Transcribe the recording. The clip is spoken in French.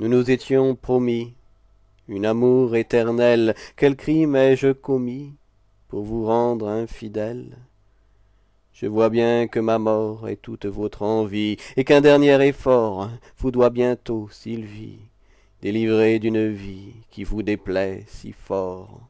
nous nous étions promis une amour éternel quel crime ai-je commis pour vous rendre infidèle? Je vois bien que ma mort est toute votre envie et qu'un dernier effort vous doit bientôt sylvie délivrer d'une vie qui vous déplaît si fort.